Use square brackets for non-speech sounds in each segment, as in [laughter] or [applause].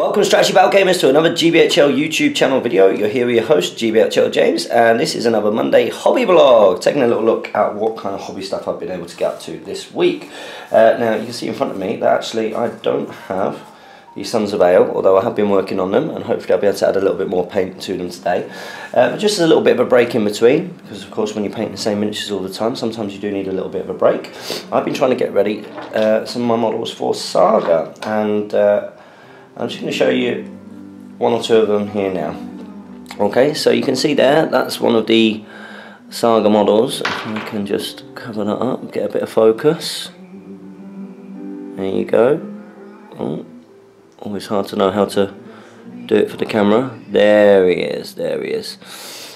Welcome Strategy Battle Gamers to another GBHL YouTube channel video. You're here with your host GBHL James and this is another Monday hobby vlog. Taking a little look at what kind of hobby stuff I've been able to get up to this week. Uh, now you can see in front of me that actually I don't have the Sons of Eorl, although I have been working on them and hopefully I'll be able to add a little bit more paint to them today. Uh, but just a little bit of a break in between, because of course when you paint the same miniatures all the time, sometimes you do need a little bit of a break. I've been trying to get ready uh, some of my models for Saga and uh, I'm just going to show you one or two of them here now. Okay, so you can see there, that's one of the Saga models. I can just cover that up, get a bit of focus. There you go. Oh, always hard to know how to do it for the camera. There he is, there he is.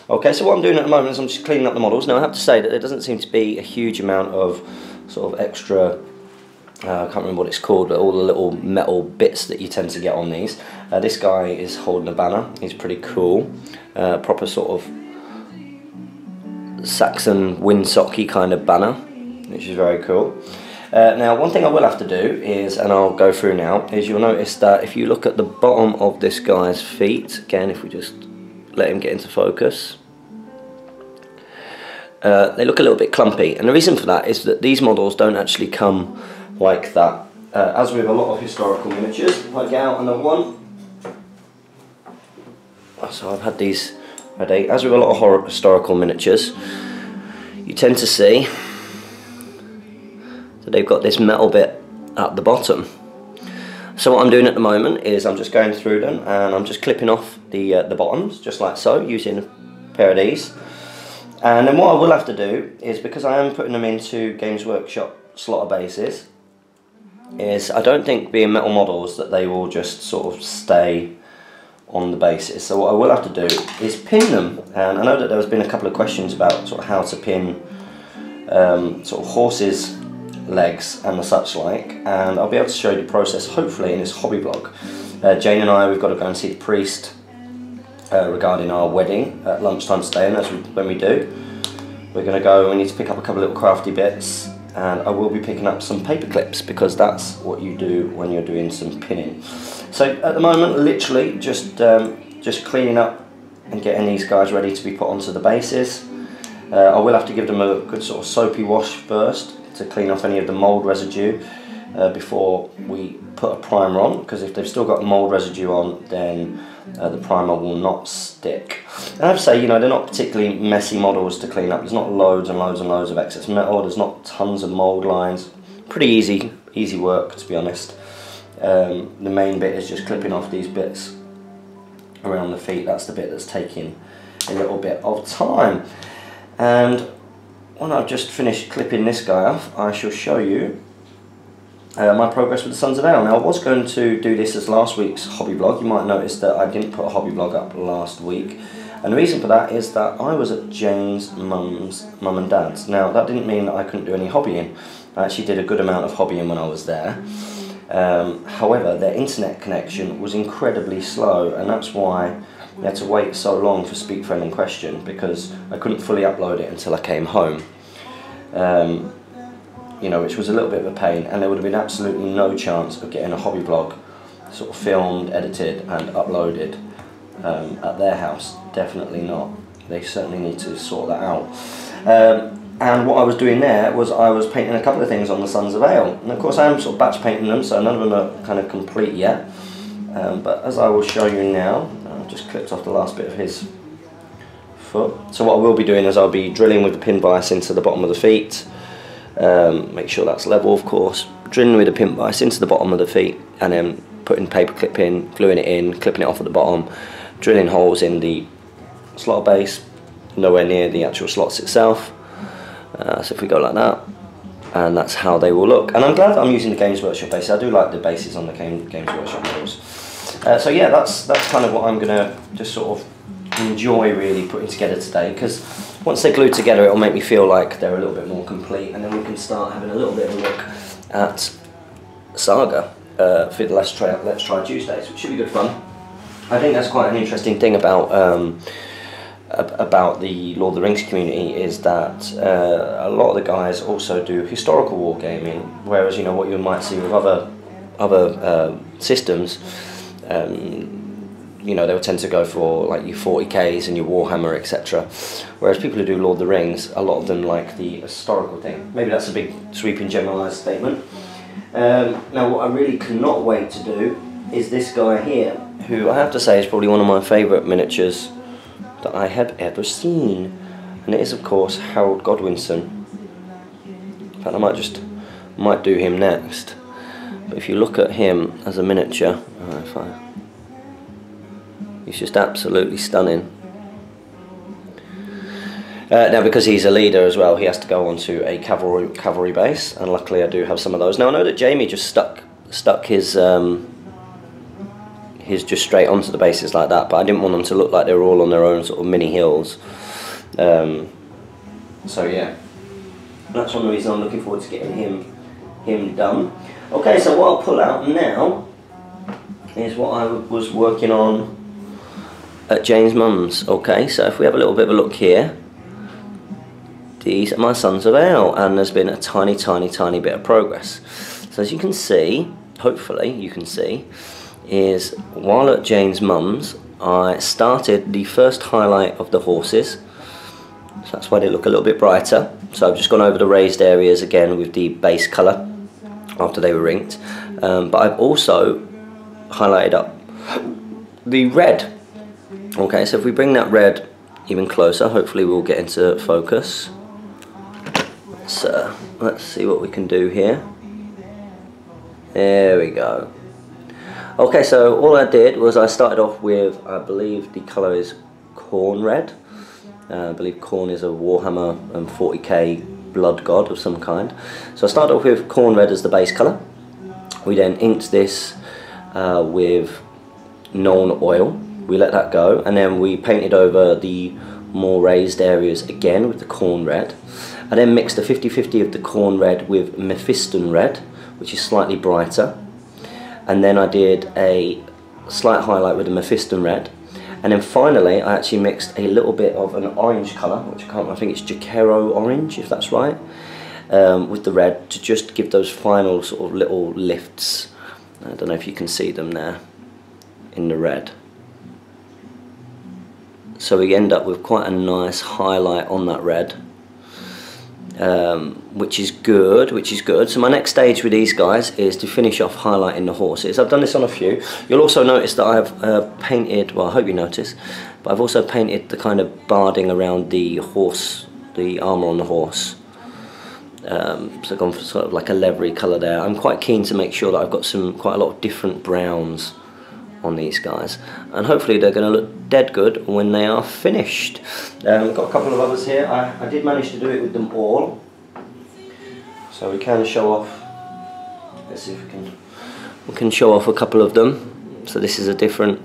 Okay, so what I'm doing at the moment is I'm just cleaning up the models. Now I have to say that there doesn't seem to be a huge amount of sort of extra uh, I can't remember what it's called, but all the little metal bits that you tend to get on these. Uh, this guy is holding a banner. He's pretty cool. Uh, proper sort of Saxon windsocky kind of banner, which is very cool. Uh, now, one thing I will have to do is, and I'll go through now, is you'll notice that if you look at the bottom of this guy's feet, again, if we just let him get into focus, uh, they look a little bit clumpy. And the reason for that is that these models don't actually come like that. Uh, as with a lot of historical miniatures, if I get out another one, so I've had these ready. As with a lot of historical miniatures, you tend to see that they've got this metal bit at the bottom. So what I'm doing at the moment is I'm just going through them and I'm just clipping off the uh, the bottoms just like so using a pair of these. And then what I will have to do is because I am putting them into Games Workshop slotta bases, is I don't think being metal models that they will just sort of stay on the basis. So what I will have to do is pin them. And I know that there has been a couple of questions about sort of how to pin um, sort of horses legs and the such like and I'll be able to show you the process hopefully in this hobby blog. Uh, Jane and I we've got to go and see the priest uh, regarding our wedding at lunchtime today and that's when we do. We're going to go, we need to pick up a couple of little crafty bits and I will be picking up some paper clips because that's what you do when you're doing some pinning. So at the moment, literally just um, just cleaning up and getting these guys ready to be put onto the bases. Uh, I will have to give them a good sort of soapy wash first to clean off any of the mould residue uh, before we put a primer on because if they've still got mould residue on then uh, the primer will not stick. And I have to say, you know, they're not particularly messy models to clean up. There's not loads and loads and loads of excess metal. There's not tons of mould lines. Pretty easy, easy work to be honest. Um, the main bit is just clipping off these bits around the feet. That's the bit that's taking a little bit of time. And when I've just finished clipping this guy off, I shall show you uh, my progress with the Sons of Eorl. Now I was going to do this as last week's hobby blog. You might notice that I didn't put a hobby blog up last week. And the reason for that is that I was at Jane's mum's, mum and dad's. Now that didn't mean that I couldn't do any hobbying. I actually did a good amount of hobbying when I was there. Um, however, their internet connection was incredibly slow and that's why we had to wait so long for Speak Friend in Question because I couldn't fully upload it until I came home. Um, you know, which was a little bit of a pain, and there would have been absolutely no chance of getting a hobby blog sort of filmed, edited, and uploaded um, at their house. Definitely not. They certainly need to sort that out. Um, and what I was doing there was I was painting a couple of things on the Sons of Eorl. And of course I am sort of batch painting them, so none of them are kind of complete yet. Um, but as I will show you now, I've just clipped off the last bit of his foot. So what I will be doing is I'll be drilling with the pin vise into the bottom of the feet, um, make sure that's level of course, drilling with a pin vise into the bottom of the feet and then putting paper clip in, gluing it in, clipping it off at the bottom, drilling holes in the slot base, nowhere near the actual slots itself. Uh, so if we go like that, and that's how they will look. And I'm glad I'm using the Games Workshop bases. I do like the bases on the Games Workshop models. Uh, so yeah, that's that's kind of what I'm gonna just sort of enjoy really putting together today because once they're glued together it'll make me feel like they're a little bit more complete and then we can start having a little bit of a look at Saga uh, for the Let's Try, Let's Try Tuesdays, which should be good fun. I think that's quite an interesting thing about um, about the Lord of the Rings community is that uh, a lot of the guys also do historical wargaming, whereas you know what you might see with other other uh, systems um, you know, they would tend to go for like your 40Ks and your Warhammer, etc. Whereas people who do Lord of the Rings, a lot of them like the historical thing. Maybe that's a big sweeping generalised statement. Um, now, what I really cannot wait to do is this guy here, who I have to say is probably one of my favourite miniatures that I have ever seen. And it is, of course, Harold Godwinson. In fact, I might just might do him next. But if you look at him as a miniature, oh, if I He's just absolutely stunning. Uh, now, because he's a leader as well, he has to go onto a cavalry cavalry base, and luckily I do have some of those. Now I know that Jamie just stuck stuck his um, his just straight onto the bases like that, but I didn't want them to look like they were all on their own sort of mini hills. Um, so yeah, that's one of the reasons I'm looking forward to getting him him done. Okay, so what I'll pull out now is what I was working on at Jane's mum's. Okay, so if we have a little bit of a look here, these are my Sons of Eorl, and there's been a tiny, tiny, tiny bit of progress. So as you can see, hopefully you can see, is while at Jane's mum's, I started the first highlight of the horses. So that's why they look a little bit brighter. So I've just gone over the raised areas again with the base colour after they were inked. Um, but I've also highlighted up the red Okay, so if we bring that red even closer, hopefully we'll get into focus. So let's see what we can do here. There we go. Okay, so all I did was I started off with, I believe the colour is Khorne red. Uh, I believe Khorne is a Warhammer and 40k blood god of some kind. So I started off with Khorne red as the base colour. We then inked this uh, with Nuln Oil, we let that go and then we painted over the more raised areas again with the Khorne red. I then mixed the 50-50 of the Khorne red with Mephiston red which is slightly brighter. And then I did a slight highlight with the Mephiston red. And then finally I actually mixed a little bit of an orange colour which I can't I think it's Jokaero orange if that's right um, with the red to just give those final sort of little lifts. I don't know if you can see them there in the red so we end up with quite a nice highlight on that red um, which is good which is good. So my next stage with these guys is to finish off highlighting the horses. I've done this on a few. You'll also notice that I've uh, painted well I hope you notice but I've also painted the kind of barding around the horse the armour on the horse. Um, so I've gone for sort of like a leathery colour there. I'm quite keen to make sure that I've got some quite a lot of different browns on these guys. And hopefully they're going to look dead good when they are finished. Um, got a couple of others here. I, I did manage to do it with them all so we can show off let's see if we can we can show off a couple of them so this is a different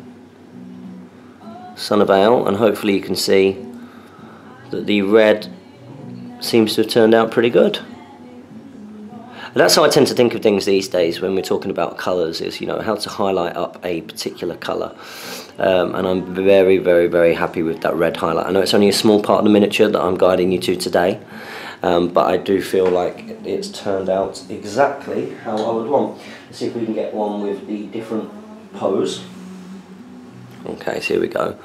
Son of Eorl and hopefully you can see that the red seems to have turned out pretty good. That's how I tend to think of things these days when we're talking about colours is, you know, how to highlight up a particular colour. Um, and I'm very, very, very happy with that red highlight. I know it's only a small part of the miniature that I'm guiding you to today, um, but I do feel like it's turned out exactly how I would want. Let's see if we can get one with the different pose. Okay, so here we go.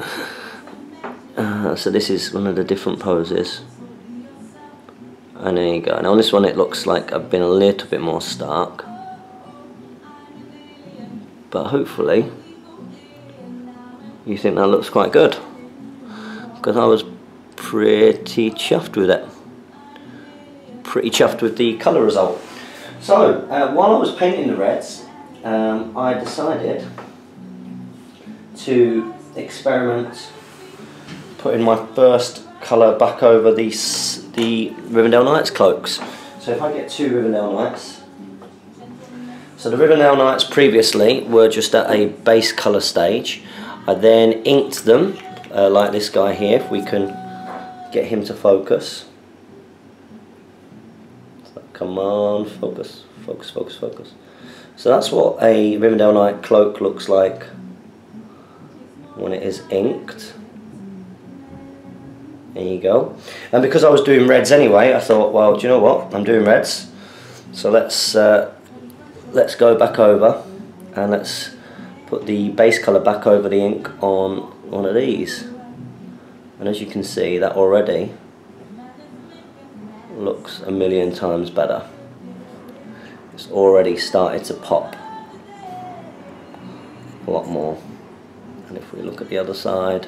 Uh, so this is one of the different poses and there you go. And on this one it looks like I've been a little bit more stark. But hopefully you think that looks quite good. Because I was pretty chuffed with it. Pretty chuffed with the colour result. So uh, while I was painting the reds um, I decided to experiment putting my first colour back over the the Rivendell Knights cloaks. So if I get two Rivendell Knights, so the Rivendell Knights previously were just at a base colour stage. I then inked them, uh, like this guy here, if we can get him to focus. So come on, focus, focus, focus, focus. So that's what a Rivendell Knight cloak looks like when it is inked. There you go. And because I was doing reds anyway, I thought, well, do you know what? I'm doing reds, so let's uh, let's go back over and let's put the base colour back over the ink on one of these and as you can see that already looks a million times better it's already started to pop a lot more and if we look at the other side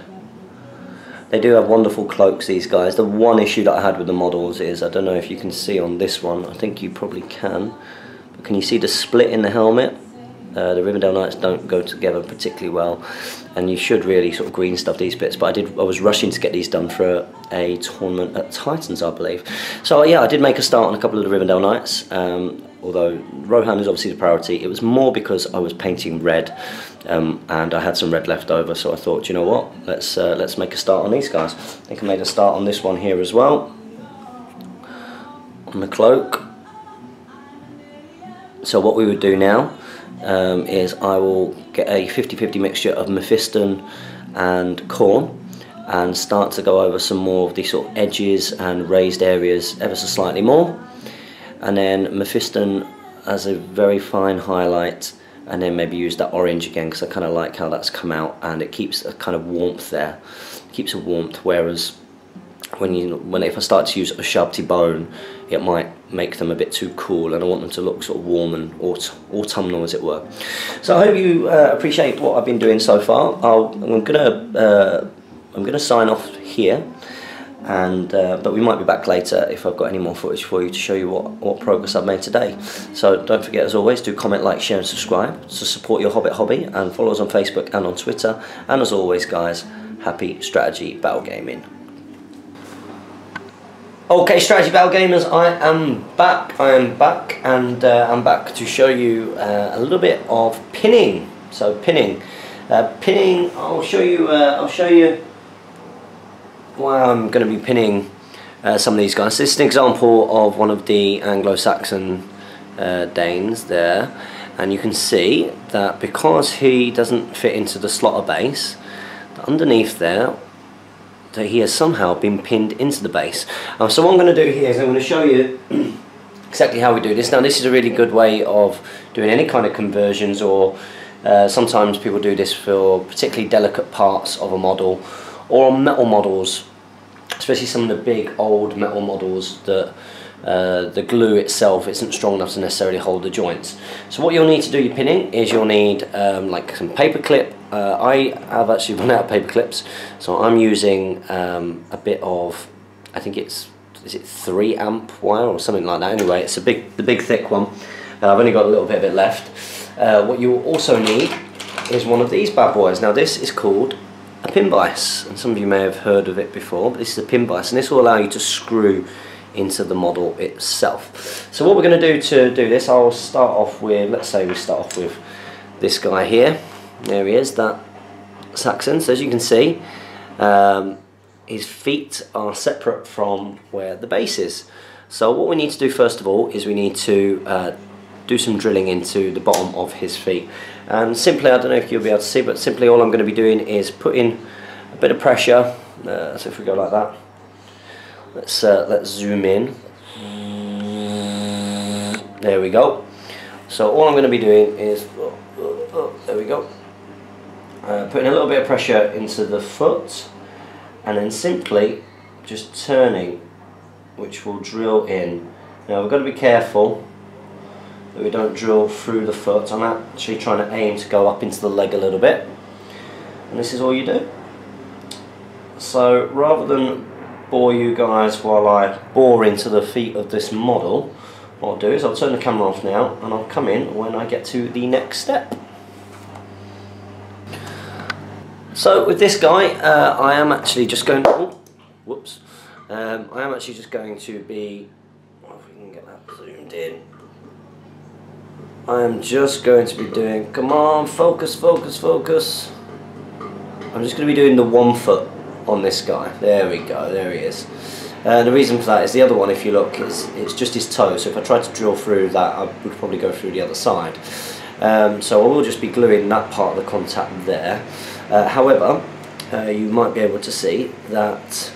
they do have wonderful cloaks these guys. The one issue that I had with the models is I don't know if you can see on this one I think you probably can but can you see the split in the helmet? Uh, the Rivendell Knights don't go together particularly well and you should really sort of green stuff these bits but I did I was rushing to get these done for a, a tournament at Titans I believe. So yeah I did make a start on a couple of the Rivendell Knights um, although Rohan is obviously the priority. It was more because I was painting red um, and I had some red left over so I thought you know what? Let's uh, let's make a start on these guys. I think I made a start on this one here as well. On the cloak. So what we would do now um, is I will get a 50-50 mixture of Mephiston and Khorne and start to go over some more of the sort of edges and raised areas ever so slightly more. And then Mephiston as a very fine highlight and then maybe use that orange again because I kind of like how that's come out and it keeps a kind of warmth there. It keeps a warmth whereas when you when if I start to use a Ushabti bone it might make them a bit too cool and I want them to look sort of warm and aut autumnal as it were. So I hope you uh, appreciate what I've been doing so far. I'll, I'm gonna uh, I'm gonna sign off here and uh, but we might be back later if I've got any more footage for you to show you what, what progress I've made today so don't forget as always do comment like share and subscribe to support your Hobbit hobby and follow us on Facebook and on Twitter and as always guys happy strategy battle gaming Okay, Strategy Battle Gamers, I am back. I am back, and uh, I'm back to show you uh, a little bit of pinning. So pinning, uh, pinning. I'll show you. Uh, I'll show you why I'm going to be pinning uh, some of these guys. This is an example of one of the Anglo-Saxon uh, Danes there, and you can see that because he doesn't fit into the slotta base, underneath there that he has somehow been pinned into the base. Um, so what I'm going to do here is I'm going to show you [clears throat] exactly how we do this. Now this is a really good way of doing any kind of conversions or uh, sometimes people do this for particularly delicate parts of a model or on metal models, especially some of the big old metal models that uh, the glue itself isn't strong enough to necessarily hold the joints. So what you'll need to do your pinning is you'll need um, like some paper clip. Uh, I have actually [laughs] run out of paper clips, so I'm using um, a bit of, I think it's, is it 3 amp wire or something like that. Anyway, it's a big, the big thick one. Uh, I've only got a little bit of it left. Uh, what you will also need is one of these bad boys. Now this is called a pin vise, and some of you may have heard of it before, but this is a pin vise, and this will allow you to screw into the model itself. So what we're going to do to do this, I'll start off with, let's say we start off with this guy here. There he is, that Saxon. So as you can see, um, his feet are separate from where the base is. So what we need to do first of all is we need to uh, do some drilling into the bottom of his feet. And simply, I don't know if you'll be able to see, but simply all I'm going to be doing is putting a bit of pressure, uh, so if we go like that, Let's uh, let's zoom in. There we go. So all I'm going to be doing is, oh, oh, oh, there we go. Uh, putting a little bit of pressure into the foot, and then simply just turning, which will drill in. Now we've got to be careful that we don't drill through the foot. I'm actually trying to aim to go up into the leg a little bit, and this is all you do. So rather than bore you guys while I bore into the feet of this model, what I'll do is I'll turn the camera off now and I'll come in when I get to the next step. So with this guy, uh, I am actually just going to, oh, whoops, um, I am actually just going to be, if we can get that zoomed in, I am just going to be doing, come on, focus, focus, focus. I'm just going to be doing the one foot on this guy. There we go, there he is. Uh, the reason for that is the other one, if you look, is it's just his toe. So if I tried to drill through that, I would probably go through the other side. Um, so I will just be gluing that part of the contact there. Uh, however, uh, you might be able to see that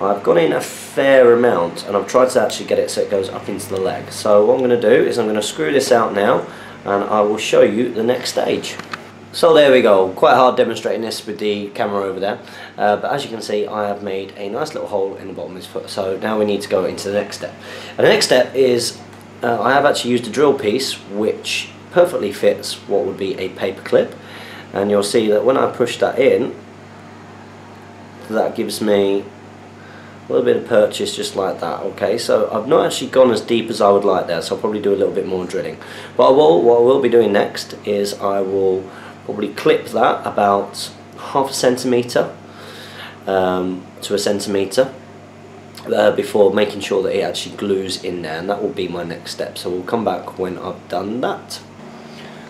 I've gone in a fair amount and I've tried to actually get it so it goes up into the leg. So what I'm going to do is I'm going to screw this out now and I will show you the next stage. So there we go, quite hard demonstrating this with the camera over there, uh, but as you can see I have made a nice little hole in the bottom of this foot, so now we need to go into the next step. And the next step is, uh, I have actually used a drill piece which perfectly fits what would be a paper clip, and you'll see that when I push that in, that gives me a little bit of purchase just like that okay so I've not actually gone as deep as I would like there so I'll probably do a little bit more drilling but I will, what I will be doing next is I will probably clip that about half a centimetre um, to a centimetre uh, before making sure that it actually glues in there and that will be my next step so we'll come back when I've done that.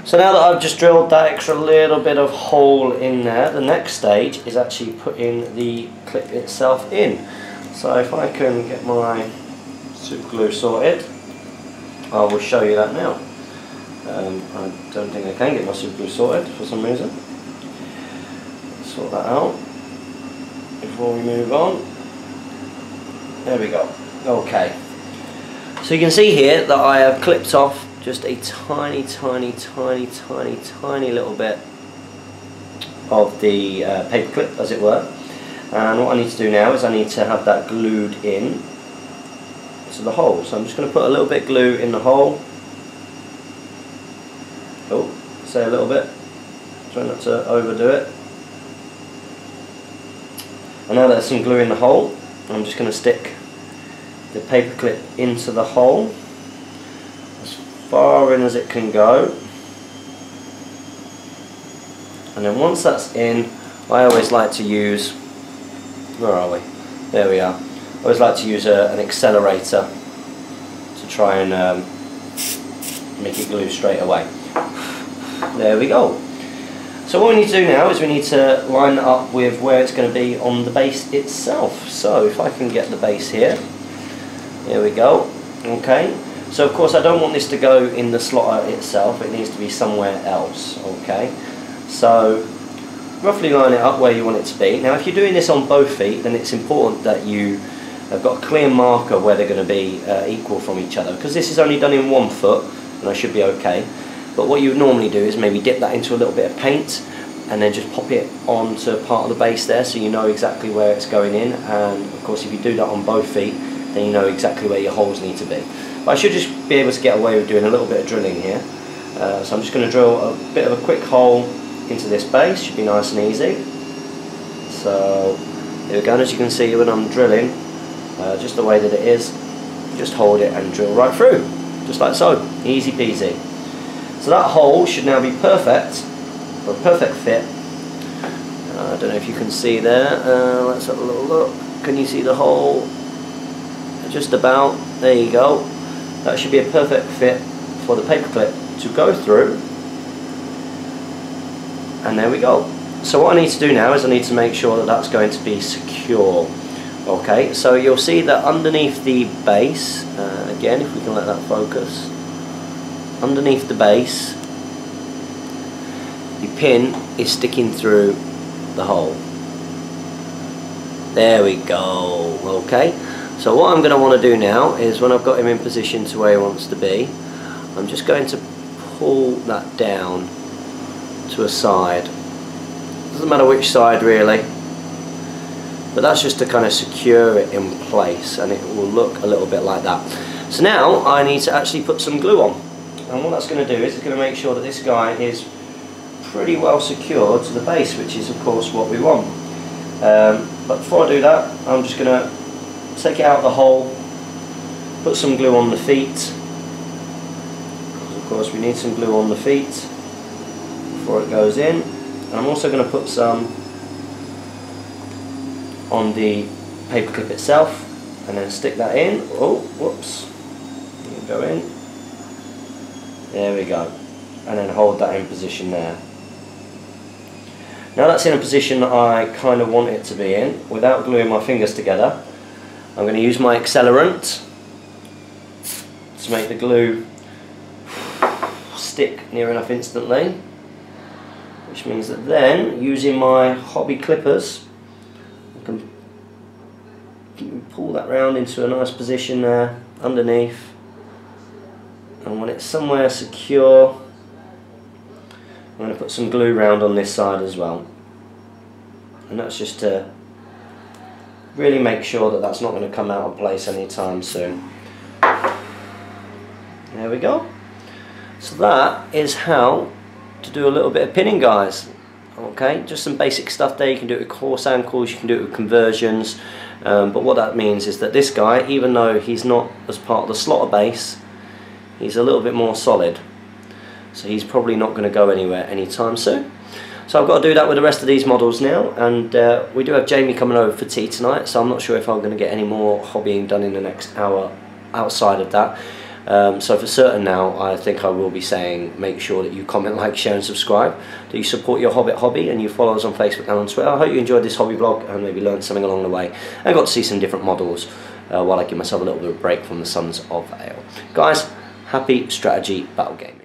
So now that I've just drilled that extra little bit of hole in there the next stage is actually putting the clip itself in. So if I can get my super glue sorted I will show you that now. Um, I don't think I can get my super glue sorted for some reason. Sort that out before we move on. There we go. Okay. So you can see here that I have clipped off just a tiny, tiny, tiny, tiny, tiny little bit of the uh, paper clip, as it were. And what I need to do now is I need to have that glued in to the hole. So I'm just going to put a little bit glue in the hole Oh, say a little bit. Try not to overdo it. And now there's some glue in the hole, I'm just going to stick the paper clip into the hole as far in as it can go. And then once that's in, I always like to use, where are we? There we are. I always like to use a, an accelerator to try and um, make it glue straight away. There we go. So what we need to do now is we need to line up with where it's going to be on the base itself. So if I can get the base here, there we go. Okay. So of course I don't want this to go in the slot itself, it needs to be somewhere else. Okay. So roughly line it up where you want it to be. Now if you're doing this on both feet then it's important that you have got a clear marker where they're going to be uh, equal from each other because this is only done in one foot and I should be okay. But what you would normally do is maybe dip that into a little bit of paint and then just pop it onto part of the base there so you know exactly where it's going in and of course if you do that on both feet then you know exactly where your holes need to be. But I should just be able to get away with doing a little bit of drilling here. Uh, so I'm just going to drill a bit of a quick hole into this base, should be nice and easy. So there we go, and as you can see when I'm drilling, uh, just the way that it is, just hold it and drill right through, just like so, easy peasy. So that hole should now be perfect, or a perfect fit. Uh, I don't know if you can see there. Uh, let's have a little look. Can you see the hole? Just about. There you go. That should be a perfect fit for the paper clip to go through. And there we go. So what I need to do now is I need to make sure that that's going to be secure. Okay, so you'll see that underneath the base, uh, again if we can let that focus, underneath the base the pin is sticking through the hole there we go okay so what I'm going to want to do now is when I've got him in position to where he wants to be I'm just going to pull that down to a side. Doesn't matter which side really. But that's just to kind of secure it in place and it will look a little bit like that. So now I need to actually put some glue on. And what that's going to do is it's going to make sure that this guy is pretty well secured to the base which is of course what we want. Um, but before I do that I'm just going to take it out of the hole put some glue on the feet. Because of course we need some glue on the feet before it goes in and I'm also going to put some on the paper clip itself and then stick that in oh whoops go in there we go. And then hold that in position there. Now that's in a position that I kind of want it to be in, without gluing my fingers together, I'm going to use my accelerant to make the glue stick near enough instantly. Which means that then, using my hobby clippers, I can pull that round into a nice position there, underneath and when it's somewhere secure I'm going to put some glue round on this side as well. And that's just to really make sure that that's not going to come out of place anytime soon. There we go. So that is how to do a little bit of pinning guys. Okay, just some basic stuff there. You can do it with coarse ankles, you can do it with conversions. Um, but what that means is that this guy, even though he's not as part of the slotta base, he's a little bit more solid. So he's probably not going to go anywhere anytime soon. So I've got to do that with the rest of these models now and uh, we do have Jamie coming over for tea tonight so I'm not sure if I'm going to get any more hobbying done in the next hour outside of that. Um, so for certain now I think I will be saying make sure that you comment, like, share and subscribe, that you support your Hobbit hobby and you follow us on Facebook and on Twitter. I hope you enjoyed this hobby vlog and maybe learned something along the way and got to see some different models uh, while I give myself a little bit of a break from the Sons of Eorl. Guys, happy strategy battle game.